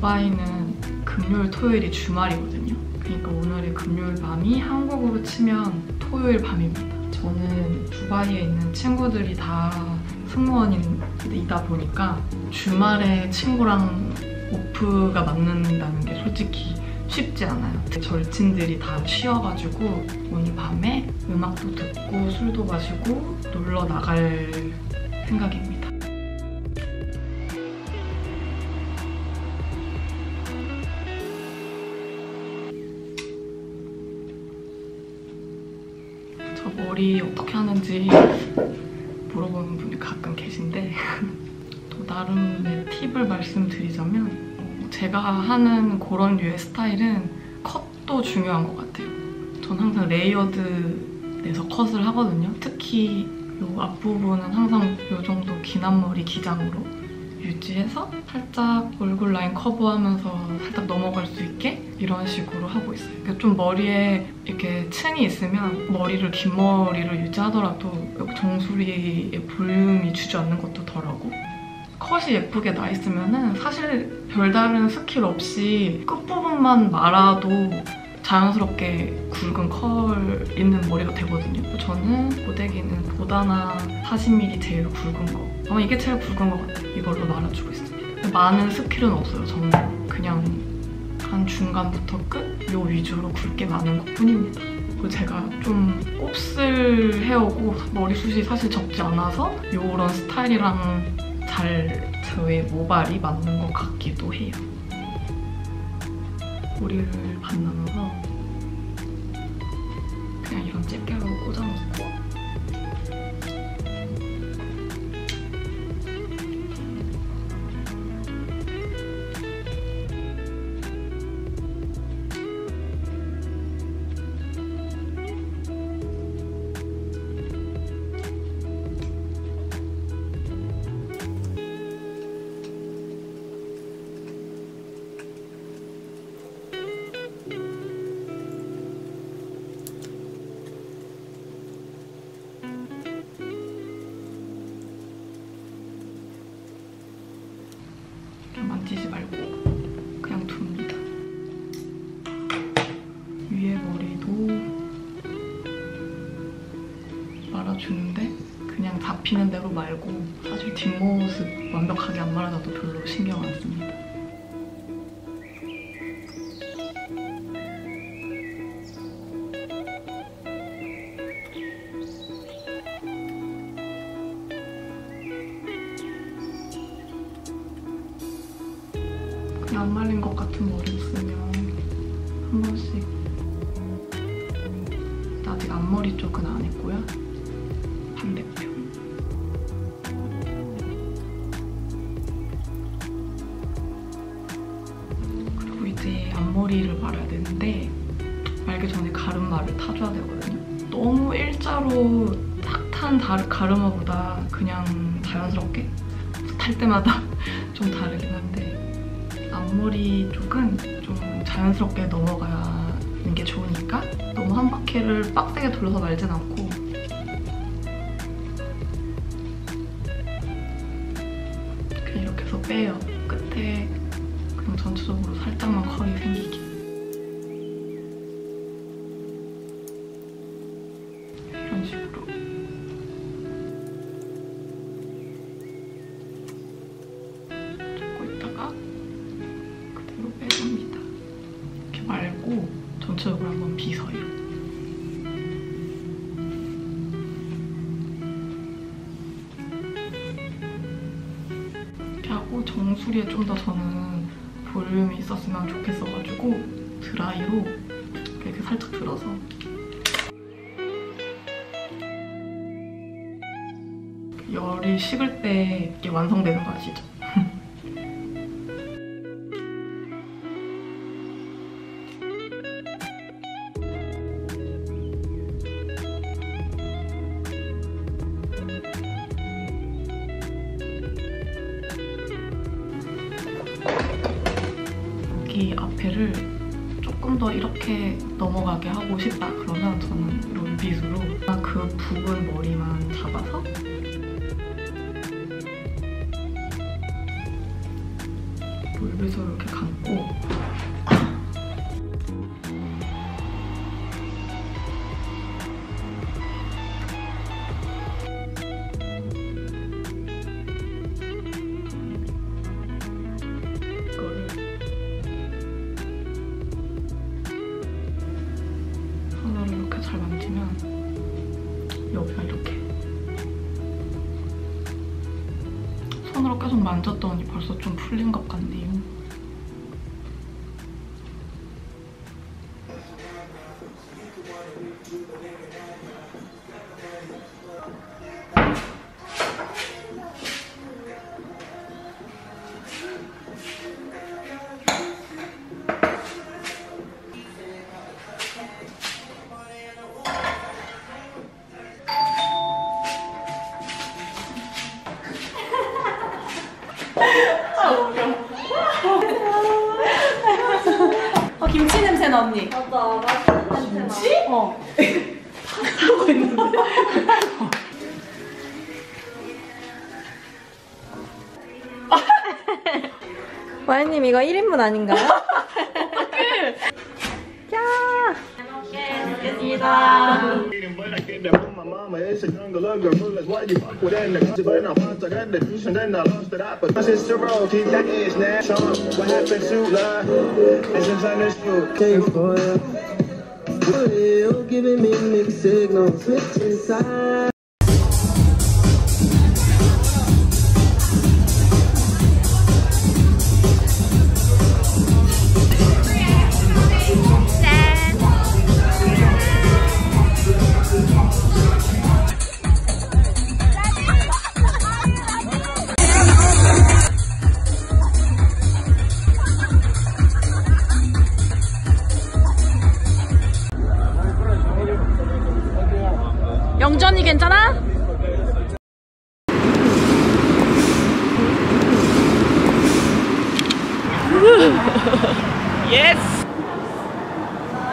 두바이는 금요일, 토요일이 주말이거든요. 그러니까 오늘이 금요일 밤이 한국으로 치면 토요일 밤입니다. 저는 두바이에 있는 친구들이 다 승무원이다 보니까 주말에 친구랑 오프가 맞는다는 게 솔직히 쉽지 않아요. 절친들이 다 쉬어가지고 오늘 밤에 음악도 듣고 술도 마시고 놀러 나갈 생각입니다. 저 머리 어떻게 하는지 물어보는 분이 가끔 계신데 또 나름의 팁을 말씀드리자면 제가 하는 그런 류의 스타일은 컷도 중요한 것 같아요. 전 항상 layered 내서 컷을 하거든요. 특히 이 앞부분은 항상 이 정도 긴 앞머리 기장으로 유지해서 살짝 얼굴 라인 커버하면서 살짝 넘어갈 수 있게 이런 식으로 하고 있어요. 그러니까 좀 머리에 이렇게 층이 있으면 머리를 긴 머리를 유지하더라도 정수리의 볼륨이 주저앉는 것도 덜하고 컷이 예쁘게 나 있으면 사실 별다른 스킬 없이 끝부분만 말아도 자연스럽게 굵은 컬 있는 머리가 되거든요. 저는 고데기는 보다나 40mm 제일 굵은 거. 아마 이게 제일 굵은 것 같아요. 이걸로 말아주고 있습니다. 많은 스킬은 없어요, 저는. 그냥 한 중간부터 끝? 요 위주로 굵게 많은 것 뿐입니다. 그리고 제가 좀 곱슬 헤어고 머리숱이 사실 적지 않아서 이런 스타일이랑 잘 저의 모발이 맞는 것 같기도 해요. 머리를 반나면서 그냥 이런 집게로 꽂아놓고 만지지 말고 그냥 둡니다. 위에 머리도 말아주는데 그냥 잡히는 대로 말고 사실 뒷모습 완벽하게 안 말아놔도 별로 신경 안 씁니다. 안 말린 것 같은 머리 있으면 한 번씩 아직 앞머리 쪽은 안 했고요. 반대편. 그리고 이제 앞머리를 말아야 되는데 말기 전에 가르마를 타줘야 되거든요. 너무 일자로 탁탄 가르마보다 그냥 자연스럽게 탈 때마다 좀 다르긴 한데 앞머리 쪽은 좀 자연스럽게 넘어가는 게 좋으니까 너무 한 바퀴를 빡세게 돌려서 말진 않고 그냥 이렇게 해서 빼요. 끝에 그냥 전체적으로 살짝만 컬이 생기게. 전체적으로 한번 빗어요. 이렇게 하고 정수리에 좀 더 저는 볼륨이 있었으면 좋겠어가지고 드라이로 이렇게 살짝 들어서 열이 식을 때 이게 완성되는 거 아시죠? 앞에를 조금 더 이렇게 넘어가게 하고 싶다. 그러면 저는 롤빗으로 그 부분 머리만 잡아서 만졌더니 벌써 좀 풀린 것 같네요. 와인님 이거 1인분 아닌가요? 야! It's a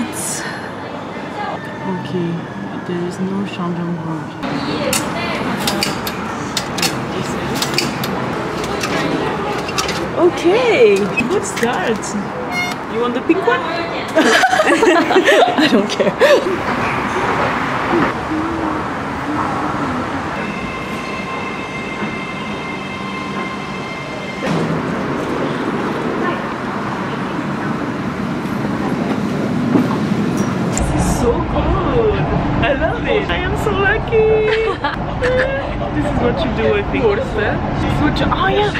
It's okay. There is no Shandong Road. Okay, what's that? You want the pink one? I don't care. so good. I love it. I am so lucky. this is what you do, I think. That? This is what you. Oh yeah.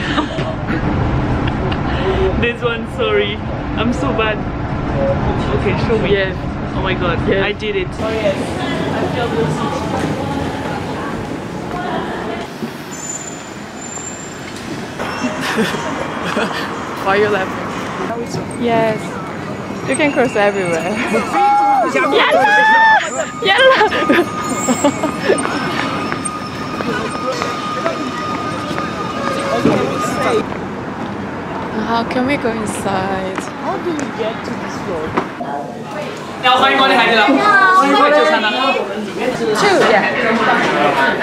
this one, sorry. I'm so bad. Okay, show me. Yes. Oh my god. I did it. Oh yes. I feel this. Why are you laughing? Yes. You can cross everywhere. Yellow! Yellow! How can we go inside? How do we get to this road? Two, yeah.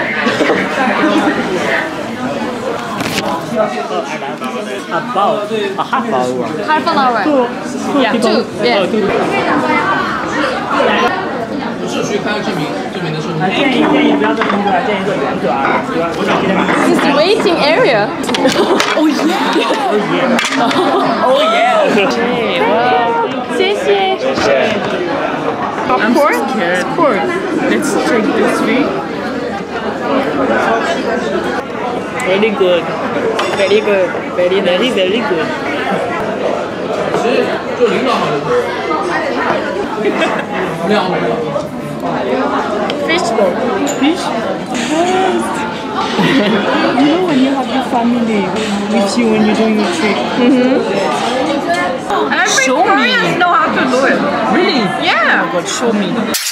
About a half hour. Half an hour. Yeah, two, yeah. Oh, 又。不是，需要开个证明，证明的是。建议建议不要在中间，建议在远端，对吧？我。This waiting area. Oh yeah. Oh yeah. Oh yeah. 谢谢。谢谢。Of course, of course. Let's drink this tea. Very good. Very good. Very, very, very good. 其实就领导好就行。no. Fish though. Fish? You know when you have your family with you when you're doing your trip? Mm -hmm. Every sure. Koreans know how to do it. Really? Yeah. Oh my God, show me.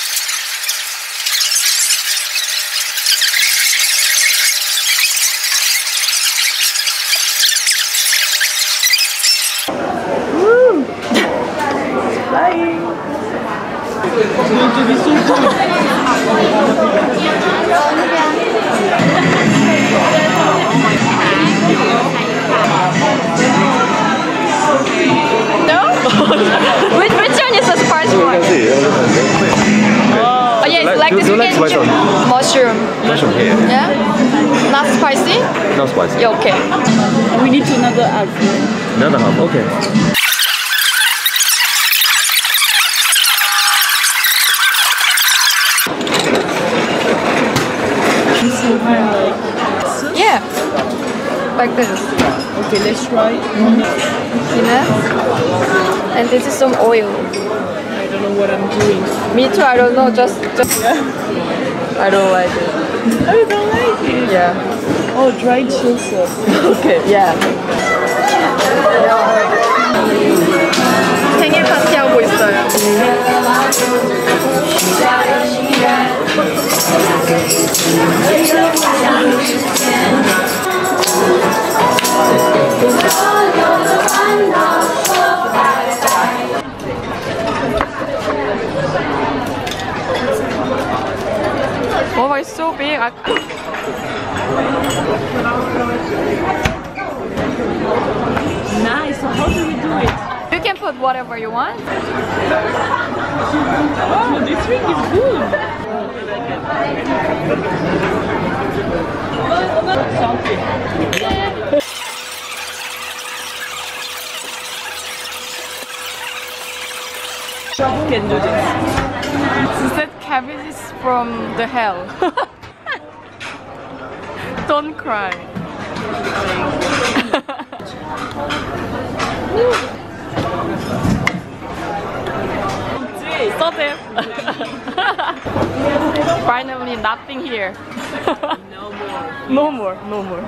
Like Do- the do you like chicken spicy? mushroom. Mushroom here. Yeah? Not spicy? No spicy. Yeah, okay. We need another half. Another half. Okay. This is kind of like. Yeah. Like this. Okay, let's try. Mm-hmm. Peanut. And this is some oil I don't know what I'm doing. Me too, I don't know, just, just I don't like it. Oh, you don't like it? Yeah. Oh, dried salsa. Okay, yeah. 생일 파티 하고 있어요. Oh, it's so big. I Nice. So how do we do it? You can put whatever you want. Oh, this ring is good. Can do this. Cabbage is from the hell. Don't cry. Stop it. Finally, nothing here. No more. No more, no more.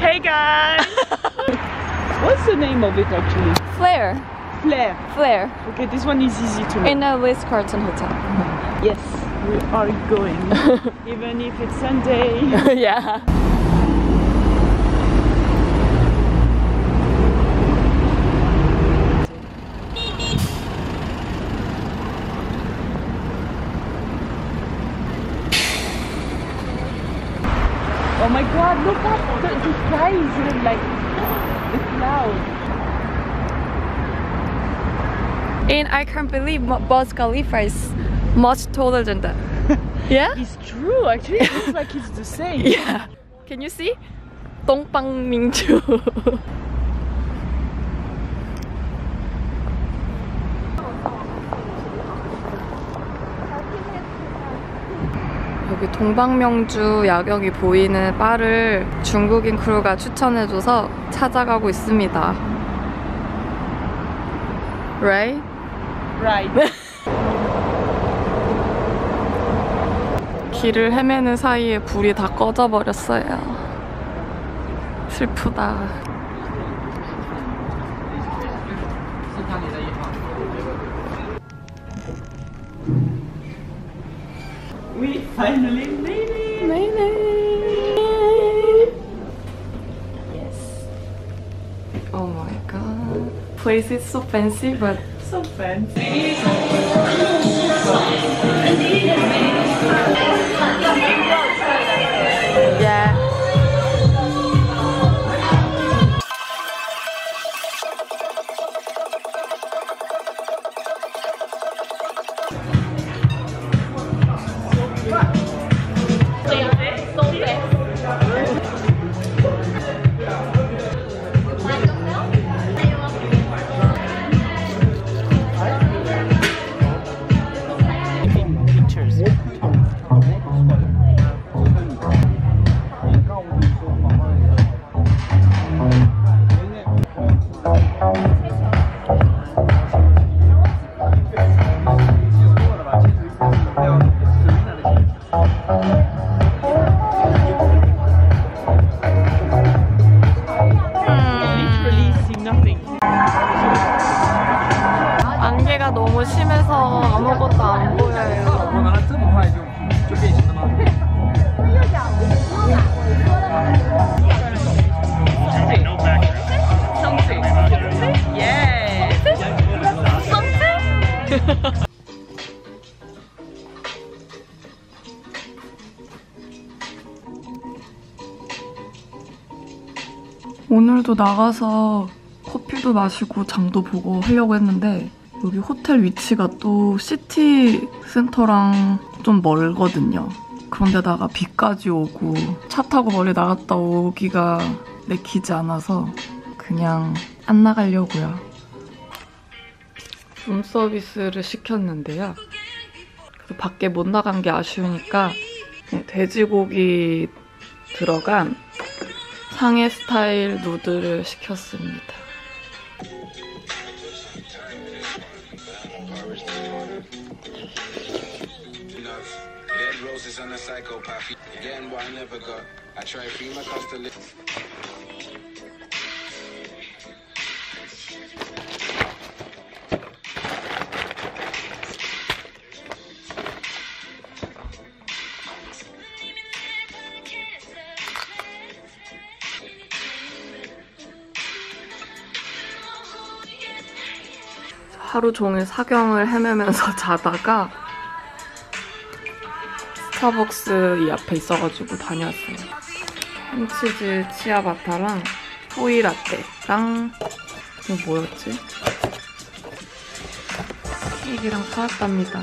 Hey guys! What's the name of it actually? Flair. Flair. Flair. Okay, this one is easy to know. In a Ritz Carlton hotel. Yes, we are going. Even if it's Sunday. yeah. I can't believe Burj Khalifa is much taller than that. yeah? It's true, actually. It looks like it's the same. Yeah. Can you see? Dongpang Mingju. 여기 동방명주 야경이 보이는 바를 중국인 크루가 추천해줘서 찾아가고 있습니다. Right? Right. 길을 헤매는 사이에 불이 다 꺼져 버렸어요. 슬프다. We finally made it. Yes. Oh my god. Place is so fancy, but so. Yeah. So 오늘도 나가서 커피 술도 마시고 장도 보고 하려고 했는데 여기 호텔 위치가 또 시티 센터랑 좀 멀거든요. 그런데다가 비까지 오고 차 타고 멀리 나갔다 오기가 내키지 않아서 그냥 안 나가려고요. 룸 서비스를 시켰는데요. 밖에 못 나간 게 아쉬우니까 돼지고기 들어간 상해 스타일 누드를 시켰습니다. 하루 종일 사경을 헤매면서 자다가 스타벅스 이 앞에 있어가지고 다녀왔어요. 햄치즈 치아바타랑 소이 라떼랑 이거 뭐였지? 케이크랑 사왔답니다.